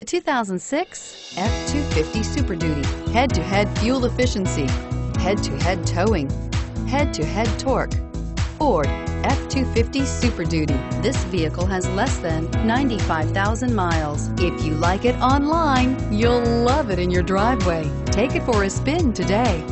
The 2006 F-250 Super Duty. Head-to-head fuel efficiency, head-to-head towing, head-to-head torque. Ford F-250 Super Duty. This vehicle has less than 95,000 miles. If you like it online, you'll love it in your driveway. Take it for a spin today.